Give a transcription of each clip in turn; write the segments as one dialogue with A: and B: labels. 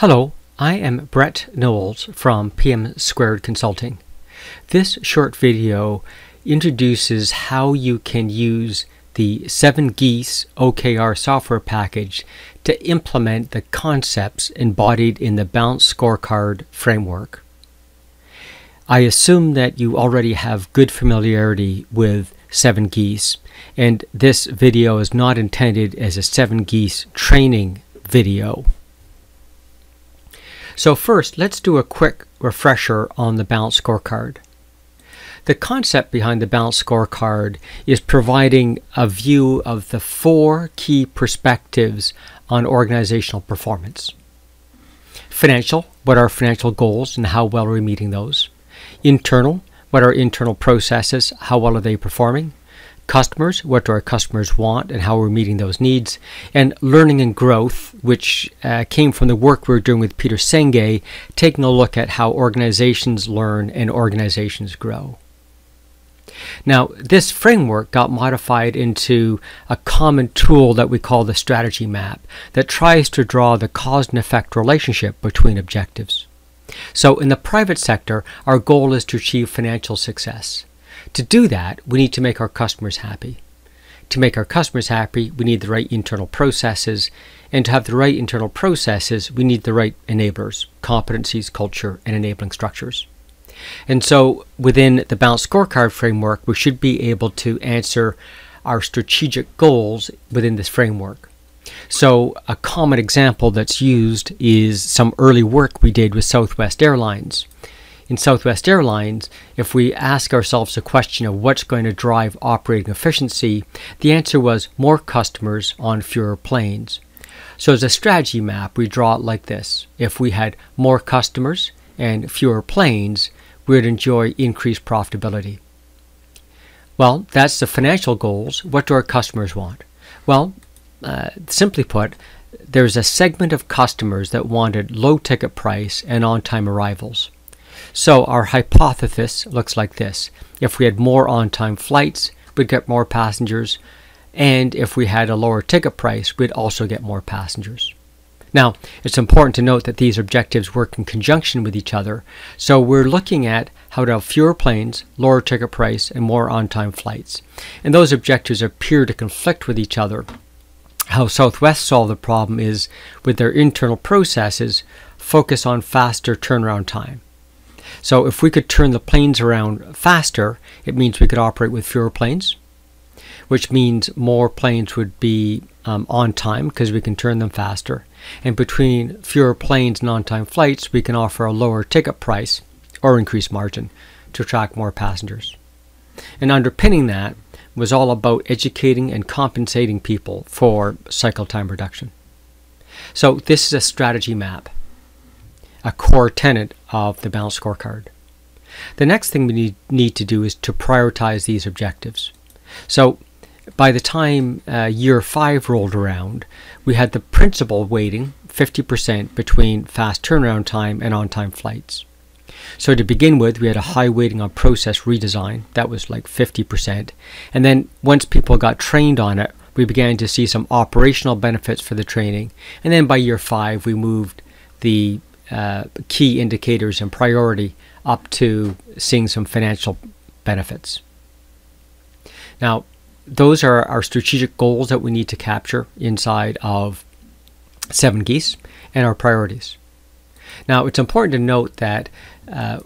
A: Hello, I am Brett Knowles from PM Squared Consulting. This short video introduces how you can use the 7 Geese OKR software package to implement the concepts embodied in the Balanced Scorecard framework. I assume that you already have good familiarity with 7 Geese, and this video is not intended as a 7 Geese training video. So first, let's do a quick refresher on the balanced scorecard. The concept behind the balanced scorecard is providing a view of the four key perspectives on organizational performance. Financial, what are financial goals and how well are we meeting those? Internal, what are internal processes, how well are they performing? Customers, what do our customers want, and how we're meeting those needs, and learning and growth, which uh, came from the work we are doing with Peter Senge, taking a look at how organizations learn and organizations grow. Now, this framework got modified into a common tool that we call the strategy map that tries to draw the cause and effect relationship between objectives. So, in the private sector, our goal is to achieve financial success. To do that, we need to make our customers happy. To make our customers happy, we need the right internal processes. And to have the right internal processes, we need the right enablers, competencies, culture, and enabling structures. And so within the balanced scorecard framework, we should be able to answer our strategic goals within this framework. So a common example that's used is some early work we did with Southwest Airlines in Southwest Airlines, if we ask ourselves a question of what's going to drive operating efficiency, the answer was more customers on fewer planes. So, as a strategy map, we draw it like this if we had more customers and fewer planes, we would enjoy increased profitability. Well, that's the financial goals. What do our customers want? Well, uh, simply put, there's a segment of customers that wanted low ticket price and on time arrivals. So our hypothesis looks like this. If we had more on-time flights, we'd get more passengers. And if we had a lower ticket price, we'd also get more passengers. Now, it's important to note that these objectives work in conjunction with each other. So we're looking at how to have fewer planes, lower ticket price, and more on-time flights. And those objectives appear to conflict with each other. How Southwest solved the problem is with their internal processes focus on faster turnaround time. So if we could turn the planes around faster, it means we could operate with fewer planes, which means more planes would be um, on time because we can turn them faster. And between fewer planes and on time flights, we can offer a lower ticket price or increase margin to attract more passengers. And underpinning that was all about educating and compensating people for cycle time reduction. So this is a strategy map a core tenet of the balanced scorecard. The next thing we need, to do is to prioritize these objectives. So by the time uh, year five rolled around, we had the principal weighting 50% between fast turnaround time and on time flights. So to begin with, we had a high weighting on process redesign, that was like 50%. And then once people got trained on it, we began to see some operational benefits for the training. And then by year five, we moved the uh, key indicators and priority up to seeing some financial benefits. Now, those are our strategic goals that we need to capture inside of Seven Geese and our priorities. Now, it's important to note that uh,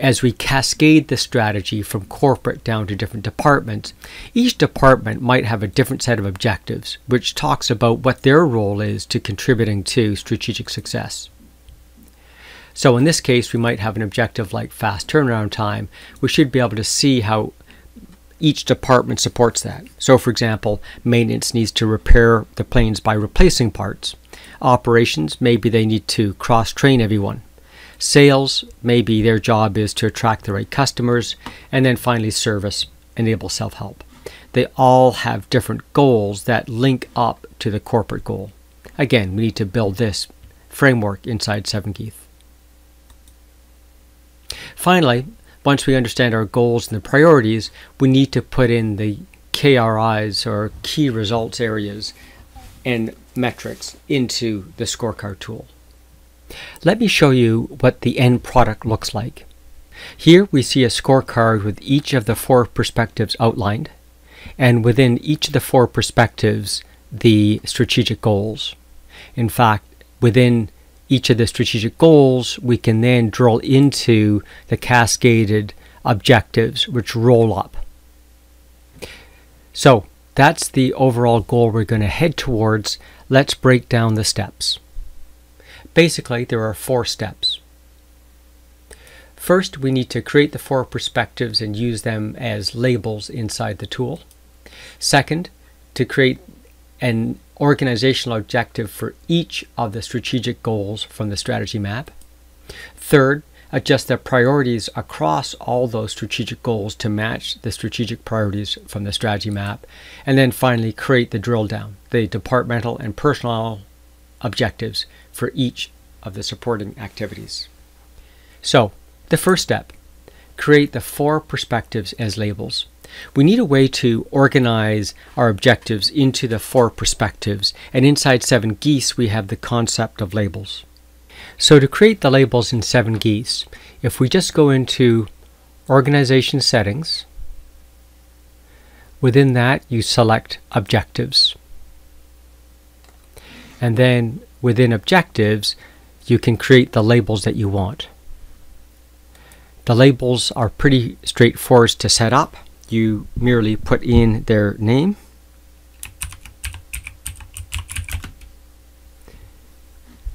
A: as we cascade the strategy from corporate down to different departments, each department might have a different set of objectives, which talks about what their role is to contributing to strategic success. So in this case, we might have an objective like fast turnaround time. We should be able to see how each department supports that. So for example, maintenance needs to repair the planes by replacing parts. Operations, maybe they need to cross-train everyone. Sales, maybe their job is to attract the right customers. And then finally, service, enable self-help. They all have different goals that link up to the corporate goal. Again, we need to build this framework inside Seven Geese. Finally, once we understand our goals and the priorities, we need to put in the KRIs or key results areas and metrics into the scorecard tool. Let me show you what the end product looks like. Here we see a scorecard with each of the four perspectives outlined, and within each of the four perspectives, the strategic goals. In fact, within each of the strategic goals, we can then drill into the cascaded objectives which roll up. So that's the overall goal we're going to head towards. Let's break down the steps. Basically, there are four steps. First, we need to create the four perspectives and use them as labels inside the tool. Second, to create an organizational objective for each of the strategic goals from the strategy map. Third, adjust the priorities across all those strategic goals to match the strategic priorities from the strategy map. And then finally, create the drill down, the departmental and personal objectives for each of the supporting activities. So, the first step create the four perspectives as labels. We need a way to organize our objectives into the four perspectives, and inside 7 Geese we have the concept of labels. So to create the labels in 7 Geese, if we just go into Organization Settings, within that you select Objectives. And then within Objectives, you can create the labels that you want. The labels are pretty straightforward to set up you merely put in their name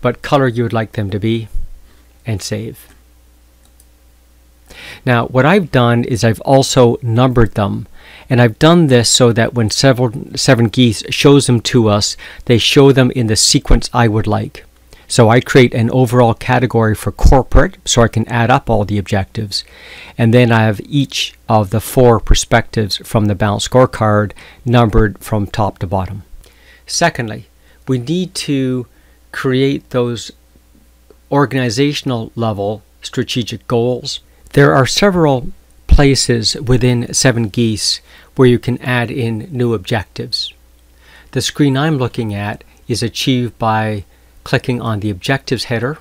A: what color you would like them to be and save. Now what I've done is I've also numbered them and I've done this so that when several, 7 Geese shows them to us they show them in the sequence I would like. So I create an overall category for corporate so I can add up all the objectives. And then I have each of the four perspectives from the balance scorecard numbered from top to bottom. Secondly, we need to create those organizational level strategic goals. There are several places within 7 Geese where you can add in new objectives. The screen I'm looking at is achieved by clicking on the objectives header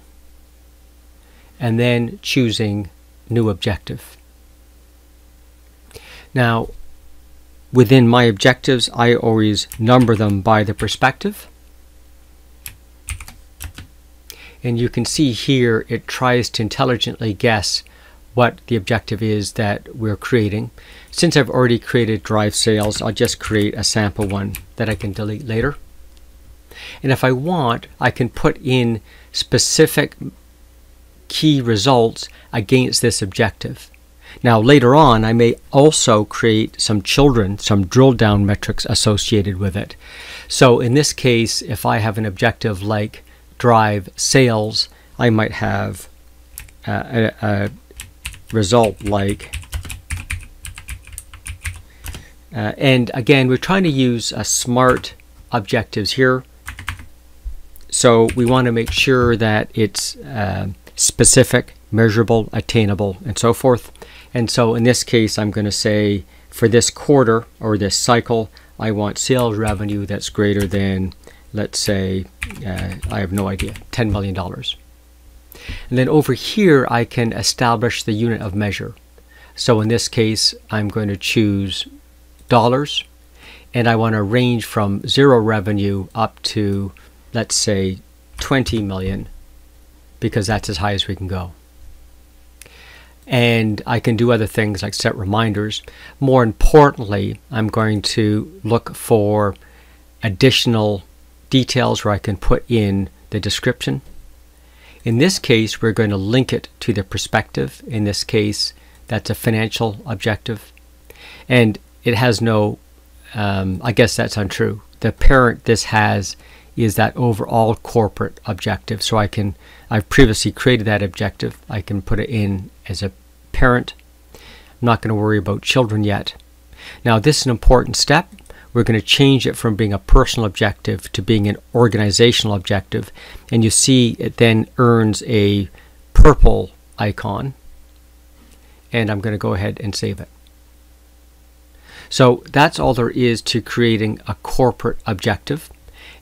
A: and then choosing new objective. Now within my objectives I always number them by the perspective and you can see here it tries to intelligently guess what the objective is that we're creating. Since I've already created drive sales, I'll just create a sample one that I can delete later. And if I want, I can put in specific key results against this objective. Now later on, I may also create some children, some drill down metrics associated with it. So in this case, if I have an objective like drive sales, I might have a, a result like uh, and again, we're trying to use a smart objectives here. So we want to make sure that it's uh, specific, measurable, attainable, and so forth. And so in this case, I'm going to say for this quarter or this cycle, I want sales revenue that's greater than, let's say, uh, I have no idea, $10 million. And then over here, I can establish the unit of measure. So in this case, I'm going to choose dollars, and I want to range from zero revenue up to let's say 20 million because that's as high as we can go. And I can do other things like set reminders. More importantly, I'm going to look for additional details where I can put in the description. In this case, we're going to link it to the perspective. In this case, that's a financial objective. And it has no, um, I guess that's untrue. The parent this has is that overall corporate objective. So I can, I've previously created that objective. I can put it in as a parent. I'm not going to worry about children yet. Now this is an important step. We're going to change it from being a personal objective to being an organizational objective. And you see it then earns a purple icon. And I'm going to go ahead and save it. So that's all there is to creating a corporate objective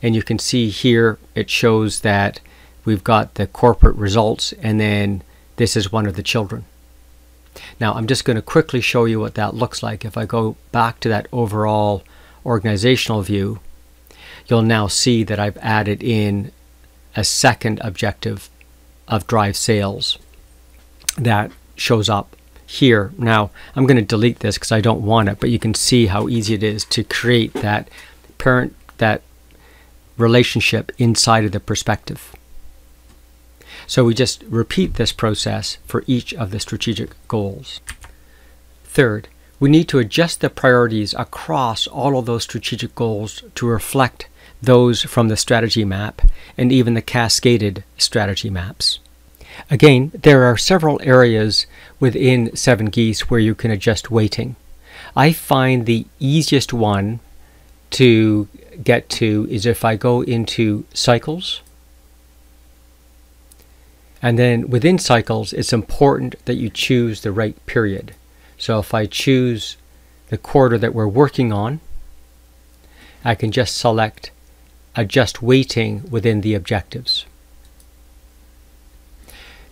A: and you can see here it shows that we've got the corporate results, and then this is one of the children. Now I'm just going to quickly show you what that looks like. If I go back to that overall organizational view, you'll now see that I've added in a second objective of drive sales that shows up here. Now I'm going to delete this because I don't want it, but you can see how easy it is to create that parent, that relationship inside of the perspective. So we just repeat this process for each of the strategic goals. Third, we need to adjust the priorities across all of those strategic goals to reflect those from the strategy map and even the cascaded strategy maps. Again, there are several areas within Seven Geese where you can adjust weighting. I find the easiest one to get to is if I go into cycles and then within cycles, it's important that you choose the right period. So if I choose the quarter that we're working on, I can just select adjust weighting within the objectives.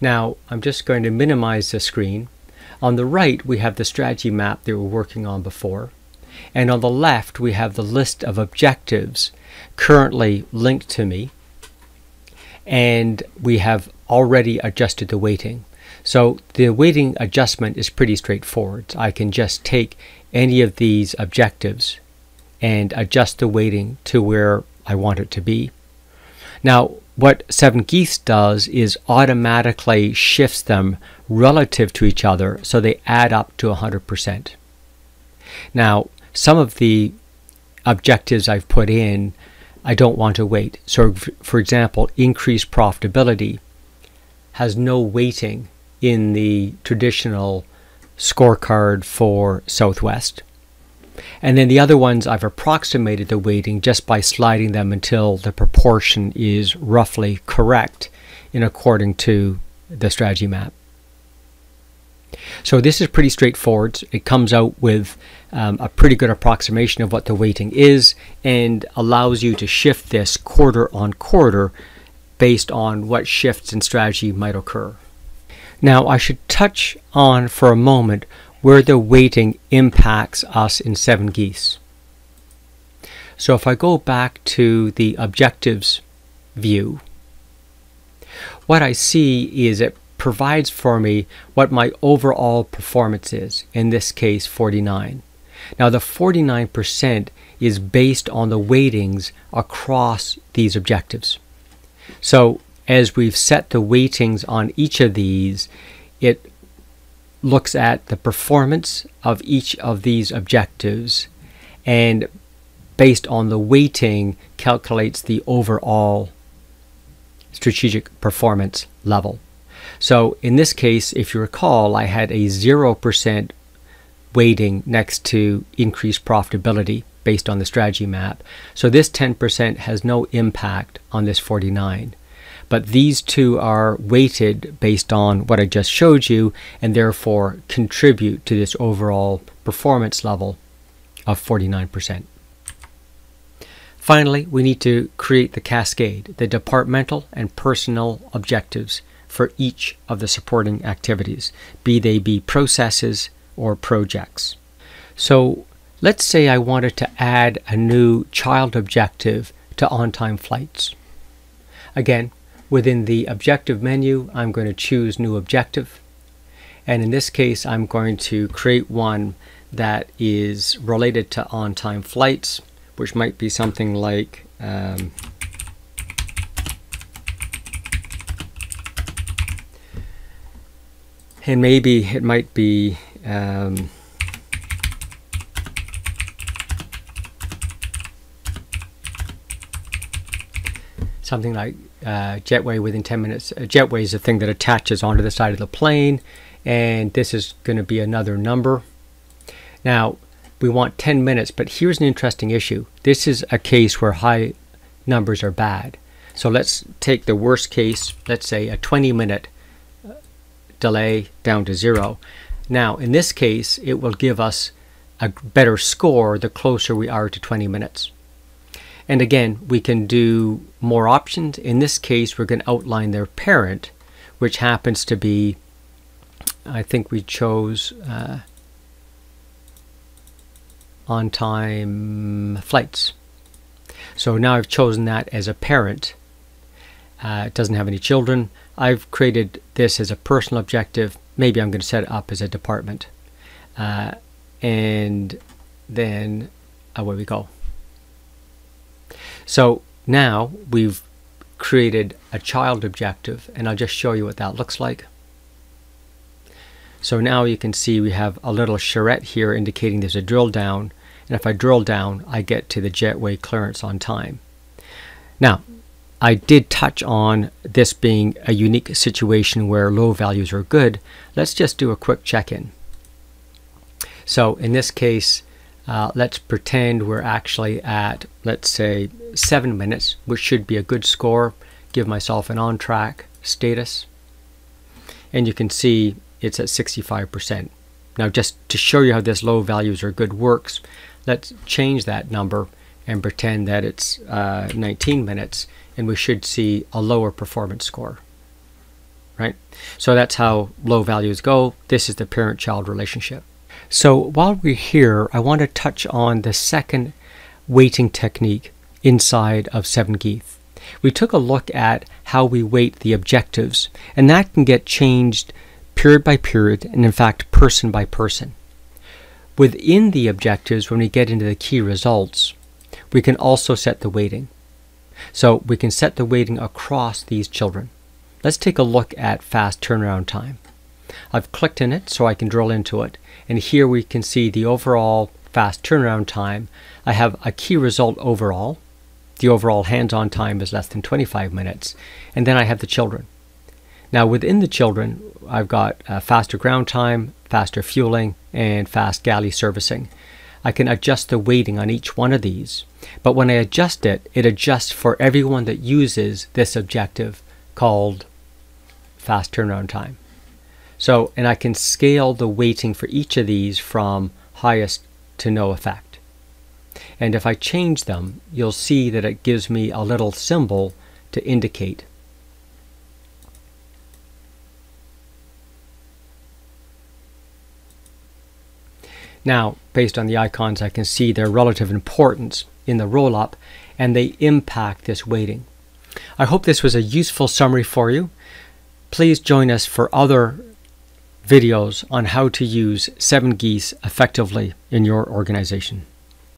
A: Now I'm just going to minimize the screen. On the right we have the strategy map that we were working on before and on the left we have the list of objectives currently linked to me and we have already adjusted the weighting. So the weighting adjustment is pretty straightforward. I can just take any of these objectives and adjust the weighting to where I want it to be. Now, what Seven Geese does is automatically shifts them relative to each other so they add up to 100%. Now, some of the objectives I've put in I don't want to wait. So, for example, increased profitability has no weighting in the traditional scorecard for Southwest. And then the other ones, I've approximated the weighting just by sliding them until the proportion is roughly correct in according to the strategy map. So this is pretty straightforward. It comes out with um, a pretty good approximation of what the weighting is and allows you to shift this quarter on quarter based on what shifts in strategy might occur. Now I should touch on for a moment where the weighting impacts us in Seven Geese. So if I go back to the objectives view, what I see is it provides for me what my overall performance is, in this case 49. Now the 49% is based on the weightings across these objectives. So as we've set the weightings on each of these, it looks at the performance of each of these objectives and based on the weighting calculates the overall strategic performance level. So in this case, if you recall, I had a 0% weighting next to increased profitability based on the strategy map. So this 10% has no impact on this 49. But these two are weighted based on what I just showed you and therefore contribute to this overall performance level of 49%. Finally, we need to create the cascade, the departmental and personal objectives for each of the supporting activities, be they be processes or projects. So let's say I wanted to add a new child objective to on-time flights. Again, within the objective menu, I'm going to choose new objective. And in this case, I'm going to create one that is related to on-time flights, which might be something like um, and maybe it might be um, something like uh, jetway within 10 minutes. A jetway is a thing that attaches onto the side of the plane and this is going to be another number. Now we want 10 minutes but here's an interesting issue. This is a case where high numbers are bad. So let's take the worst case, let's say a 20 minute delay down to zero. Now, in this case, it will give us a better score the closer we are to 20 minutes. And again, we can do more options. In this case, we're going to outline their parent, which happens to be, I think we chose uh, on time flights. So now I've chosen that as a parent. Uh, it doesn't have any children. I've created this as a personal objective. Maybe I'm going to set it up as a department. Uh, and then away we go. So now we've created a child objective and I'll just show you what that looks like. So now you can see we have a little charrette here indicating there's a drill down and if I drill down I get to the jetway clearance on time. Now I did touch on this being a unique situation where low values are good. Let's just do a quick check-in. So in this case uh, let's pretend we're actually at, let's say, seven minutes, which should be a good score. Give myself an on track status. And you can see it's at 65%. Now, just to show you how this low values are good works, let's change that number and pretend that it's uh, 19 minutes, and we should see a lower performance score. Right? So that's how low values go. This is the parent child relationship. So while we're here, I want to touch on the second weighting technique inside of 7Geese. We took a look at how we weight the objectives, and that can get changed period by period, and in fact, person by person. Within the objectives, when we get into the key results, we can also set the weighting. So we can set the weighting across these children. Let's take a look at fast turnaround time. I've clicked in it so I can drill into it. And here we can see the overall fast turnaround time. I have a key result overall. The overall hands-on time is less than 25 minutes. And then I have the children. Now within the children, I've got uh, faster ground time, faster fueling, and fast galley servicing. I can adjust the weighting on each one of these. But when I adjust it, it adjusts for everyone that uses this objective called fast turnaround time. So, and I can scale the weighting for each of these from highest to no effect. And if I change them, you'll see that it gives me a little symbol to indicate. Now, based on the icons, I can see their relative importance in the roll-up and they impact this weighting. I hope this was a useful summary for you. Please join us for other videos on how to use 7 geese effectively in your organization.